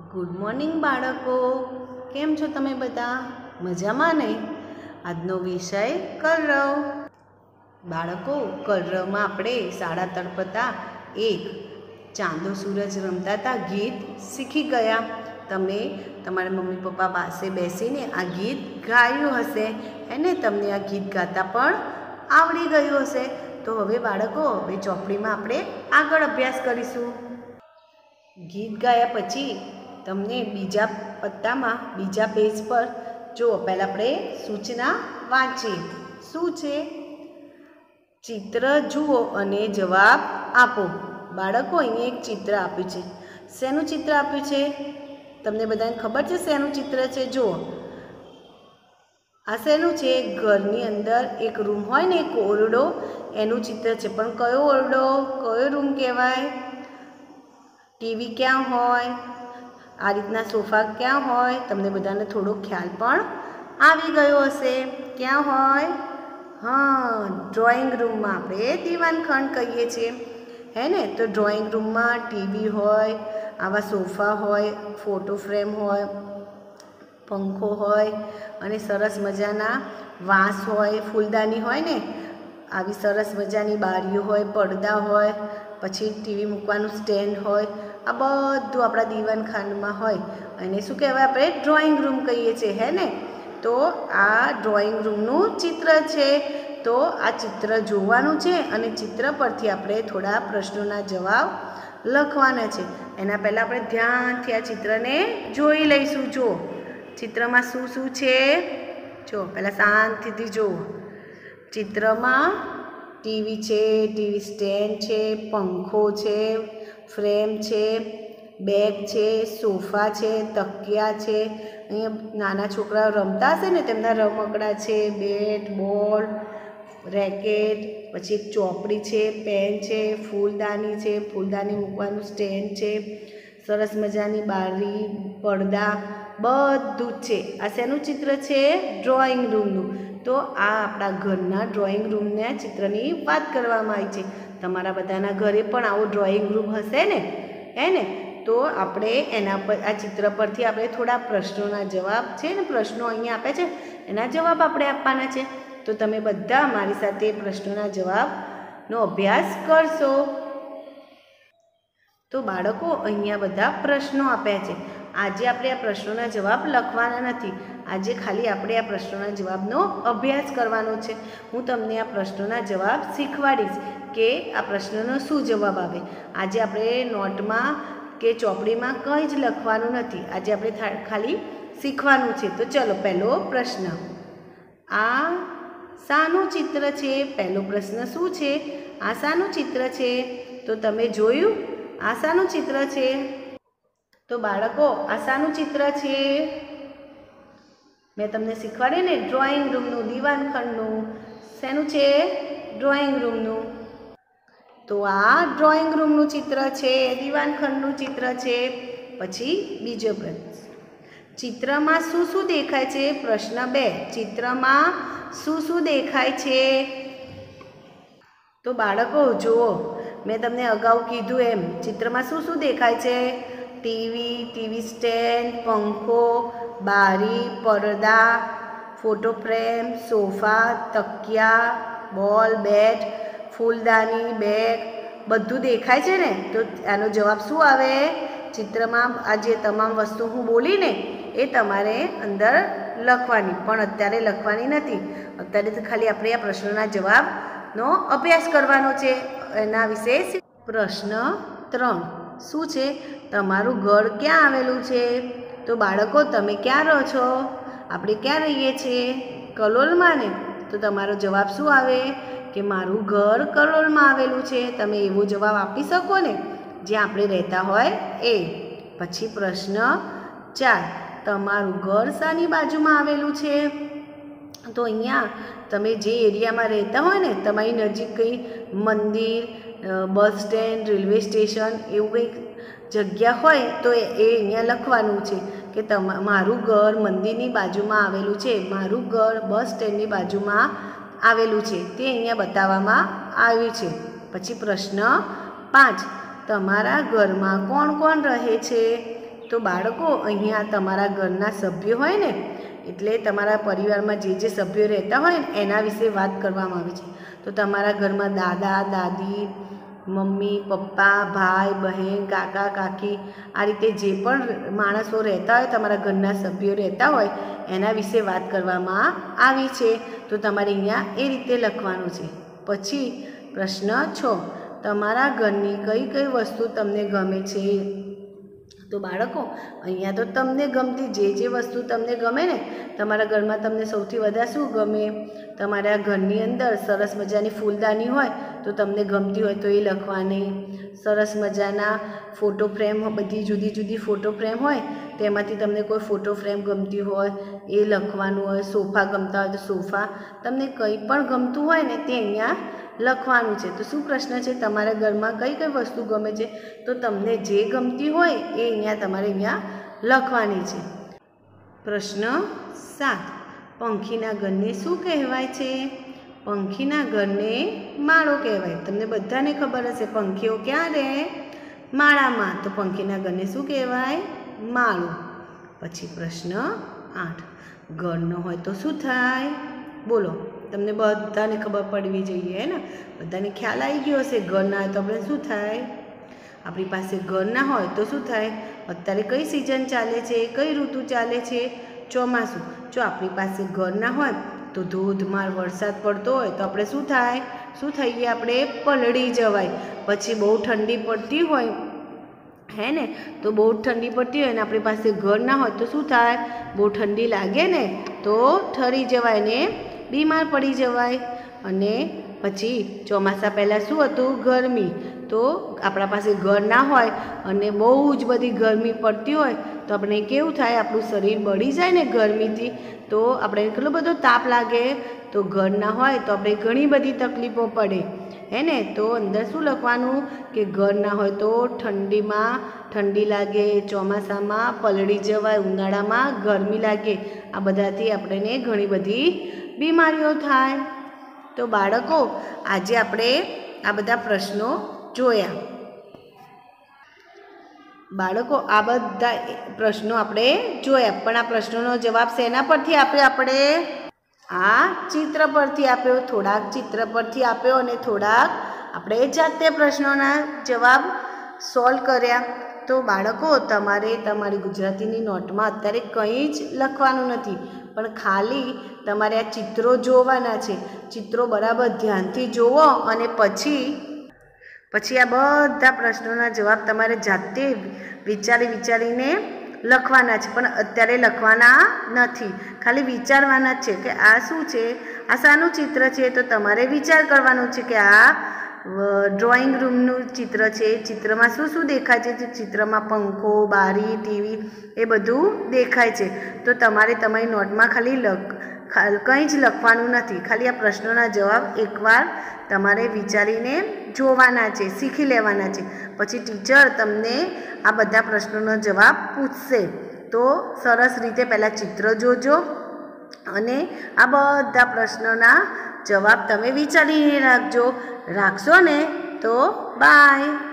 Good morning બાળકો. કેમ છો તમે બધા? મજામાં ને? આજનો વિષય કરરવ બાળકો કરરવમાં આપણે શાળા તળપતા એક ચાંદો સૂરજ રમતા હતા ગીત શીખી ગયા. તમે તમારા મમ્મી પપ્પા પાસે બેસીને આ ગીત ગાયું હશે. એને તમને આ ગીત ગાતા પણ આવડી ગયું હશે. તો હવે બાળકો, હવે ચોપડીમાં આપણે આગળ અભ્યાસ કરીશું. ગીત ગાયા પછી તમને બીજા પત્તામાં, બીજા પેજ પર જુઓ. પહેલાં આપણે સૂચના વાંચીએ. શું છે? ચિત્ર જુઓ અને જવાબ આપો. બાળકો, અહીંયા એક ચિત્ર આપ્યું છે. શેનું ચિત્ર આપ્યું છે? તમને બધાને ખબર છે શેનું ચિત્ર છે? જુઓ. આ શેનું છે? ઘરની અંદર એક રૂમ હોય ને, એક ઓરડો. એનું ચિત્ર છે. પણ કયો ઓરડો? કયો રૂમ કહેવાય? ટીવી ક્યાં હોય? આ રીતના સોફા ક્યાં હોય? તમને બધાને થોડો ખ્યાલ પણ આવી ગયો હશે. ક્યાં હોય? હા ડ્રોઈંગ રૂમમાં આપણે દીવાનખંડ કહીએ છીએ. હે ને? તો ડ્રોઈંગ રૂમમાં ટીવી હોય, આવા સોફા હોય ફોટો ફ્રેમ હોય, પંખો હોય, અને સરસ મજાના વાંસ હોય, ફૂલદાની હોય ને? આવી સરસ મજાની બારીઓ હોય, પડદા હોય, પછી ટીવી મૂકવાનું સ્ટેન્ડ હોય આ બધું આપણા દીવાનખાનમાં હોય. અને શું કહેવાય, આપણે ડ્રોઈંગ રૂમ કહીએ છીએ, હે ને? તો આ ડ્રોઈંગ રૂમનું ચિત્ર છે. તો આ ચિત્ર જોવાનું છે અને ચિત્ર પરથી આપણે થોડા પ્રશ્નોના જવાબ લખવાના છે. એના પહેલાં આપણે ધ્યાનથી આ ચિત્રને જોઈ લઈશું. જો, ચિત્રમાં શું શું છે? જો, પહેલાં શાંતિથી જુઓ. ચિત્રમાં ટીવી છે, ટીવી સ્ટેન્ડ છે, પંખો છે ફ્રેમ છે, બેગ છે, સોફા છે, તકિયા છે. અહીંયા નાના છોકરાઓ રમતા હશે ને, તેમના રમકડા છે, બેટ, બોલ, રેકેટ, પછી એક ચોપડી છે, પેન છે, ફૂલદાની છે, ફૂલદાની મૂકવાનું સ્ટેન્ડ છે. સરસ મજાની બારી, પડદા, બધું જ છે. આ શેનું ચિત્ર છે? ડ્રોઈંગ રૂમનું તો આ આપણા ઘરના ડ્રોઈંગ રૂમના ચિત્રની વાત કરવામાં આવી છે. તમારા બધાના ઘરે પણ આવો ડ્રોઈંગ રૂમ હશે ને? હે ને? તો આપણે એના પર, આ ચિત્ર પરથી આપણે થોડા પ્રશ્નોના જવાબ છે ને, પ્રશ્નો અહીંયા આપે છે. એના જવાબ આપણે આપવાના છે. તો તમે બધા મારી સાથે પ્રશ્નોના જવાબનો અભ્યાસ કરશો. તો બાળકો, અહીંયા બધા પ્રશ્નો આપ્યા છે. આજે આપણે આ પ્રશ્નોના જવાબ લખવાના નથી. આજે ખાલી આપણે આ પ્રશ્નોના જવાબનો અભ્યાસ કરવાનો છે. હું તમને આ પ્રશ્નોના જવાબ શીખવાડીશ કે આ પ્રશ્નનો શું જવાબ આવે. આજે આપણે નોટમાં કે ચોપડીમાં કંઈ જ લખવાનું નથી. આજે આપણે ખાલી શીખવાનું છે. તો ચલો પહેલો પ્રશ્ન. આ શાનું ચિત્ર છે? પહેલો પ્રશ્ન શું છે? આ શાનું ચિત્ર છે? તો તમે જોયું? આ શાનું ચિત્ર છે? તો બાળકો, આ શાનું ચિત્ર છે. મેં તમને શીખવાડે ને ડ્રોઈંગ રૂમનું દીવાનખંડનું શેનું છે? ડ્રોઈંગ રૂમનું તો આ ડ્રોઈંગ રૂમનું ચિત્ર છે દીવાનખંડનું ચિત્ર છે. પછી બીજો પ્રશ્ન. ચિત્રમાં શું શું દેખાય છે? પ્રશ્ન બે. ચિત્રમાં શું શું દેખાય છે? તો બાળકો, જુઓ. મેં તમને અગાઉ કીધું એમ, ચિત્રમાં શું શું દેખાય છે? ટીવી ટીવી સ્ટેન્ડ, પંખો, બારી, પડદા, ફોટો ફ્રેમ, સોફા, તકિયા, બોલ, બેટ, ફૂલદાની, બેગ, બધું દેખાય છે ને? તો આનો જવાબ શું આવે? ચિત્રમાં આ જે તમામ વસ્તુ હું બોલીને એ તમારે અંદર લખવાની. પણ અત્યારે લખવાની નથી. અત્યારે તો ખાલી આપણે આ પ્રશ્નના જવાબનો અભ્યાસ કરવાનો છે. એના વિશે પ્રશ્ન ત્રણ. શું છે? તમારું ઘર ક્યાં આવેલું છે? તો બાળકો, તમે ક્યાં રહો છો? આપણે ક્યાં રહીએ છીએ? કલોલમાં ને? તો તમારો જવાબ શું આવે? કે મારું ઘર કલોલમાં આવેલું છે. તમે એવો જવાબ આપી શકો ને? જ્યાં આપણે રહેતા હોય એ. પછી પ્રશ્ન ચાર. તમારું ઘર શાની બાજુમાં આવેલું છે? તો અહીંયા તમે જે એરિયામાં રહેતા હોય ને, તમારી નજીક કંઈ મંદિર બસ સ્ટેન્ડ, રેલવે સ્ટેશન એવું કંઈક જગ્યા હોય, તો એ અહીંયા લખવાનું છે કે તમા, મારું ઘર મંદિરની બાજુમાં આવેલું છે. મારું ઘર બસ સ્ટેન્ડની બાજુમાં આવેલું છે. તે અહીંયા બતાવવામાં આવ્યું છે. પછી પ્રશ્ન પાંચ. તમારા ઘરમાં કોણ કોણ રહે છે? તો બાળકો, અહીંયા તમારા ઘરના સભ્યો હોય ને એટલે તમારા પરિવારમાં જે જે સભ્યો રહેતા હોય ને, એના વિશે વાત કરવામાં આવે છે. તો તમારા ઘરમાં દાદા, દાદી, મમ્મી, પપ્પા, ભાઈ, બહેન, કાકા, કાકી, આ રીતે જે પણ માણસો રહેતા હોય, તમારા ઘરના સભ્યો રહેતા હોય, એના વિશે વાત કરવામાં આવી છે. તો તમારે અહીંયા એ રીતે લખવાનું છે. પછી પ્રશ્ન છ. તમારા ઘરની કઈ કઈ વસ્તુ તમને ગમે છે? તો બાળકો, અહીંયા તો તમને ગમતી જે જે વસ્તુ તમને ગમે ને, તમારા ઘરમાં તમને સૌથી વધારે શું ગમે? તમારા ઘરની અંદર સરસ મજાની ફૂલદાની હોય, તો તમને ગમતી હોય તો એ લખવાની. સરસ મજાના ફોટો ફ્રેમ બધી જુદી જુદી ફોટો ફ્રેમ હોય, તેમાંથી તમને કોઈ ફોટો ફ્રેમ ગમતી હોય, એ લખવાનું હોય, સોફા ગમતા હોય તો સોફા. તમને કંઈ પણ ગમતું હોય ને તે અહીંયા લખવાનું છે. તો શું પ્રશ્ન છે? તમારા ઘરમાં કઈ કઈ વસ્તુ ગમે છે? તો તમને જે ગમતી હોય એ અહીંયા તમારે અહીંયા લખવાની છે. પ્રશ્ન સાત. પંખીના ઘરને શું કહેવાય છે? પંખીના ઘરને માળો કહેવાય. તમને બધાને ખબર હશે, પંખીઓ ક્યાં રહે? માળામાં. તો પંખીના ઘરને શું કહેવાય? માળો. પછી પ્રશ્ન આઠ. ઘરનો હોય તો શું થાય? બોલો. તમને બધાને ખબર પડવી જોઈએ, હે ને? બધાને ખ્યાલ આવી ગયો હશે ઘર ના હોય તો આપણે શું થાય? આપણી પાસે ઘર ના હોય તો શું થાય? અત્યારે કઈ સિઝન ચાલે છે? કઈ ઋતુ ચાલે છે? ચોમાસું. જો આપણી પાસે ઘર ના હોય તો ધોધમાર વરસાદ પડતો હોય તો આપણે શું થાય? શું થઈએ આપણે પલળી જવાય. પછી બહુ ઠંડી પડતી હોય, હે ને? તો બહુ ઠંડી પડતી હોય ને આપણી પાસે ઘર ના હોય તો શું થાય? બહુ ઠંડી લાગે ને? તો ઠરી જવાય ને બીમાર પડી જવાય. અને પછી ચોમાસા પહેલાં શું હતું? ગરમી. તો આપણા પાસે ઘર ના હોય અને બહુ જ બધી ગરમી પડતી હોય, તો આપણે કેવું થાય? આપણું શરીર બળી જાય ને ગરમીથી. તો આપણે કેટલો બધો તાપ લાગે? તો ઘર ના હોય તો આપણે ઘણી બધી તકલીફો પડે. હે ને? તો અંદર શું લખવાનું? કે ઘર ના હોય તો ઠંડીમાં ઠંડી લાગે, ચોમાસામાં પલળી જવાય, ઉનાળામાં ગરમી લાગે. આ બધાથી આપણને ઘણી બધી બીમારીઓ થાય. તો બાળકો, આજે આપણે આ બધા પ્રશ્નો જોયા. બાળકો, આ બધા પ્રશ્નો આપણે જોયા, પણ આ પ્રશ્નોનો જવાબ શેના પરથી આપ્યો આપણે? આ ચિત્ર પરથી આપ્યો, થોડાક ચિત્ર પરથી આપ્યો અને થોડાક આપણે જાતે પ્રશ્નોના જવાબ સોલ્વ કર્યા. તો બાળકો, તમારે તમારી ગુજરાતીની નોટમાં અત્યારે કંઈ જ લખવાનું નથી. પણ ખાલી તમારે આ ચિત્રો જોવાના છે. ચિત્રો બરાબર ધ્યાનથી જોવો અને પછી પછી આ બધા પ્રશ્નોના જવાબ તમારે જાતે વિચારી વિચારીને લખવાના છે. પણ અત્યારે લખવાના નથી. ખાલી વિચારવાના છે કે આ શું છે? આ શાનું ચિત્ર છે? તો તમારે વિચાર કરવાનો છે કે આ ડ્રોઈંગ રૂમનું ચિત્ર છે. ચિત્રમાં શું શું દેખાય છે? ચિત્રમાં પંખો, બારી ટીવી એ બધું દેખાય છે. તો તમારે તમારી નોટમાં ખાલી લખ કંઈ જ લખવાનું નથી. ખાલી આ પ્રશ્નોના જવાબ એકવાર તમારે વિચારીને જોવાના છે, શીખી લેવાના છે. પછી ટીચર તમને આ બધા પ્રશ્નોનો જવાબ પૂછશે. તો સરસ રીતે પહેલાં ચિત્ર જોજો અને આ બધા પ્રશ્નોના જવાબ તમે વિચારીને રાખજો. રાખશો ને તો બાય